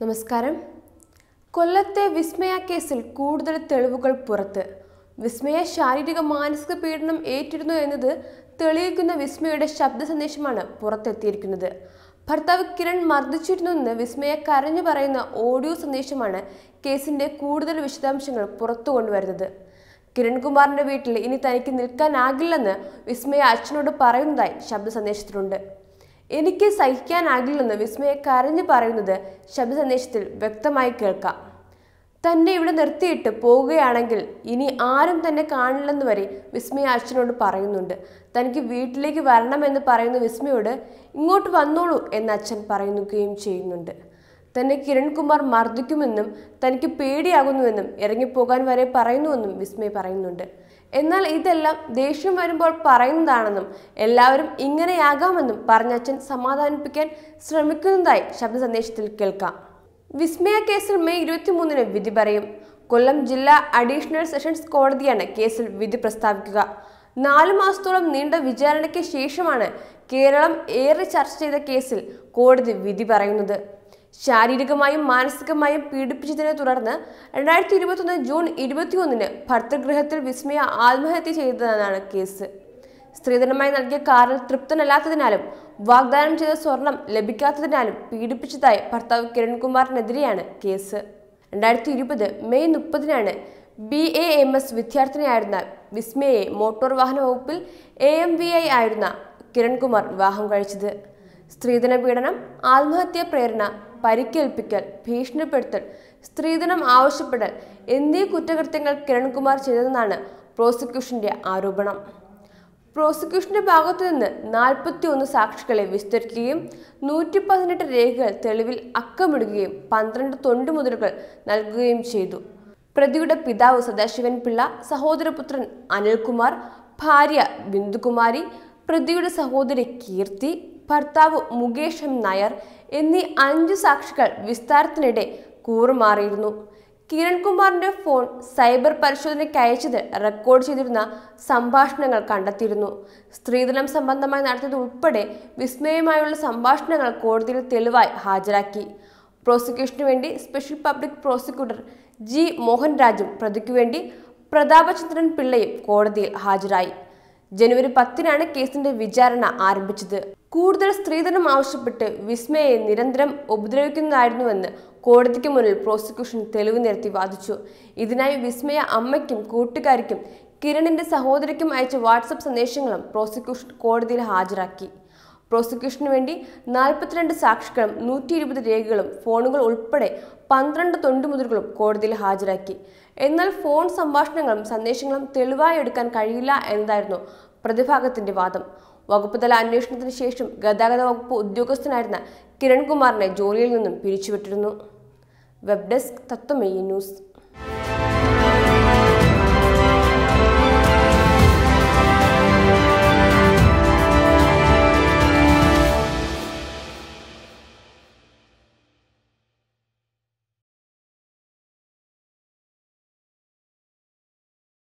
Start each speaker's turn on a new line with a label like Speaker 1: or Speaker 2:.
Speaker 1: നമസ്കാരം. കൊല്ലത്തെ വിസ്മയ കേസിൽ കൂടുതൽ തെളിവുകൾ പുറത്ത്. വിസ്മയ ശാരീരിക മാനസിക പീഡനം ഏറ്റിരുന്നു എന്നത് തെളിയിക്കുന്ന വിസ്മയുടെ ശബ്ദ സന്ദേശമാണ് പുറത്തെത്തിയിരിക്കുന്നത്. ഭർത്താവ് കിരൺ മർദ്ദിച്ചിരുന്നു എന്ന് വിസ്മയ കരഞ്ഞു പറയുന്ന ഓഡിയോ സന്ദേശമാണ് കേസിന്റെ കൂടുതൽ വിശദാംശങ്ങൾ പുറത്തു കൊണ്ടുവരുന്നത്. കിരൺകുമാറിന്റെ വീട്ടിൽ ഇനി തനിക്ക് നിൽക്കാനാകില്ലെന്ന് വിസ്മയ അച്ഛനോട് പറയുന്നതായി ശബ്ദ സന്ദേശത്തിലുണ്ട്. എനിക്ക് സഹിക്കാനാകില്ലെന്ന് വിസ്മയ കരഞ്ഞു പറയുന്നത് ശബ്ദ സന്ദേശത്തിൽ വ്യക്തമായി കേൾക്കാം. തന്നെ ഇവിടെ നിർത്തിയിട്ട് പോവുകയാണെങ്കിൽ ഇനി ആരും തന്നെ കാണില്ലെന്ന് വരെ വിസ്മയ അച്ഛനോട് പറയുന്നുണ്ട്. തനിക്ക് വീട്ടിലേക്ക് വരണമെന്ന് പറയുന്ന വിസ്മയോട് ഇങ്ങോട്ട് വന്നോളൂ എന്ന് അച്ഛൻ പറയുകയും ചെയ്യുന്നുണ്ട്. തന്നെ കിരൺകുമാർ മർദ്ദിക്കുമെന്നും തനിക്ക് പേടിയാകുന്നുവെന്നും ഇറങ്ങിപ്പോകാൻ വരെ പറയുന്നുവെന്നും വിസ്മയ പറയുന്നുണ്ട്. എന്നാൽ ഇതെല്ലാം ദേഷ്യം വരുമ്പോൾ പറയുന്നതാണെന്നും എല്ലാവരും ഇങ്ങനെയാകാമെന്നും പറഞ്ഞ അച്ഛൻ സമാധാനിപ്പിക്കാൻ ശ്രമിക്കുന്നതായി ശബ്ദ സന്ദേശത്തിൽ കേൾക്കാം. വിസ്മയ കേസിൽ മെയ് ഇരുപത്തിമൂന്നിന് വിധി പറയും. കൊല്ലം ജില്ലാ അഡീഷണൽ സെഷൻസ് കോടതിയാണ് കേസിൽ വിധി പ്രസ്താവിക്കുക. നാലു മാസത്തോളം നീണ്ട വിചാരണയ്ക്ക് ശേഷമാണ് കേരളം ഏറെ ചർച്ച ചെയ്ത കേസിൽ കോടതി വിധി പറയുന്നത്. ശാരീരികമായും മാനസികമായും പീഡിപ്പിച്ചതിനെ തുടർന്ന് രണ്ടായിരത്തി ഇരുപത്തൊന്ന് ജൂൺ ഇരുപത്തിയൊന്നിന് ഭർത്തൃഗൃഹത്തിൽ വിസ്മയ ആത്മഹത്യ ചെയ്തതെന്നാണ് കേസ്. സ്ത്രീധനമായി നൽകിയ കാറിൽ തൃപ്തനല്ലാത്തതിനാലും വാഗ്ദാനം ചെയ്ത സ്വർണം ലഭിക്കാത്തതിനാലും പീഡിപ്പിച്ചതായി ഭർത്താവ് കിരൺകുമാറിനെതിരെയാണ് കേസ്. രണ്ടായിരത്തി ഇരുപത് മെയ് മുപ്പതിനാണ് ബി എ എം എസ് വിദ്യാർത്ഥിനിയായിരുന്ന വിസ്മയെ മോട്ടോർ വാഹന വകുപ്പിൽ എ എം വി ഐ ആയിരുന്ന കിരൺകുമാർ വിവാഹം കഴിച്ചത്. സ്ത്രീധന പീഡനം ആത്മഹത്യാ പ്രേരണ പരിക്കേൽപ്പിക്കൽ ഭീഷണിപ്പെടുത്തൽ സ്ത്രീധനം ആവശ്യപ്പെടൽ എന്നീ കുറ്റകൃത്യങ്ങൾ കിരൺകുമാർ ചെയ്തതെന്നാണ് പ്രോസിക്യൂഷന്റെ ആരോപണം. പ്രോസിക്യൂഷന്റെ ഭാഗത്തു നിന്ന് നാൽപ്പത്തി ഒന്ന് സാക്ഷികളെ വിസ്തരിക്കുകയും നൂറ്റി പതിനെട്ട് രേഖകൾ തെളിവിൽ അക്കമിടുകയും പന്ത്രണ്ട് തൊണ്ടുമുതലുകൾ നൽകുകയും ചെയ്തു. പ്രതിയുടെ പിതാവ് സദാശിവൻ പിള്ള സഹോദരപുത്രൻ അനിൽകുമാർ ഭാര്യ ബിന്ദുകുമാരി പ്രതിയുടെ സഹോദരി കീർത്തി ഭർത്താവ് മുകേഷ് എം. നായർ എന്നീ അഞ്ചു സാക്ഷികൾ വിസ്താരത്തിനിടെ കൂറുമാറിയിരുന്നു. കിരൺകുമാറിന്റെ ഫോൺ സൈബർ പരിശോധനയ്ക്ക് അയച്ചത് റെക്കോർഡ് ചെയ്തിരുന്ന സംഭാഷണങ്ങൾ കണ്ടെത്തിയിരുന്നു. സ്ത്രീധനം സംബന്ധമായി നടത്തിയത് ഉൾപ്പെടെ വിസ്മയമായുള്ള സംഭാഷണങ്ങൾ കോടതിയിൽ തെളിവായി ഹാജരാക്കി. പ്രോസിക്യൂഷനു വേണ്ടി special public prosecutor G. Mohan രാജും പ്രതിക്കു വേണ്ടി പ്രതാപചന്ദ്രൻ പിള്ളയും കോടതിയിൽ ഹാജരായി. ജനുവരി പത്തിനാണ് കേസിന്റെ വിചാരണ ആരംഭിച്ചത്. കൂടുതൽ സ്ത്രീധനം ആവശ്യപ്പെട്ട് വിസ്മയെ നിരന്തരം ഉപദ്രവിക്കുന്നതായിരുന്നുവെന്ന് കോടതിക്ക് മുന്നിൽ പ്രോസിക്യൂഷൻ തെളിവ് നിരത്തി വാദിച്ചു. ഇതിനായി വിസ്മയ അമ്മയ്ക്കും കൂട്ടുകാരിക്കും കിരണിന്റെ സഹോദരിക്കും അയച്ച വാട്സപ്പ് സന്ദേശങ്ങളും പ്രോസിക്യൂഷൻ കോടതിയിൽ ഹാജരാക്കി. പ്രോസിക്യൂഷന് വേണ്ടി നാൽപ്പത്തിരണ്ട് സാക്ഷികളും നൂറ്റി ഇരുപത് രേഖകളും ഫോണുകൾ ഉൾപ്പെടെ പന്ത്രണ്ട് തൊണ്ടുമുതലുകളും കോടതിയിൽ ഹാജരാക്കി. എന്നാൽ ഫോൺ സംഭാഷണങ്ങളും സന്ദേശങ്ങളും തെളിവായി എടുക്കാൻ കഴിയില്ല എന്നതായിരുന്നു പ്രതിഭാഗത്തിന്റെ വാദം. വകുപ്പ് തല അന്വേഷണത്തിന് ശേഷം ഗതാഗത വകുപ്പ് ഉദ്യോഗസ്ഥനായിരുന്ന കിരൺകുമാറിനെ ജോലിയിൽ നിന്നും പിരിച്ചുവിട്ടിരുന്നു. Web desk Tatwamayi news.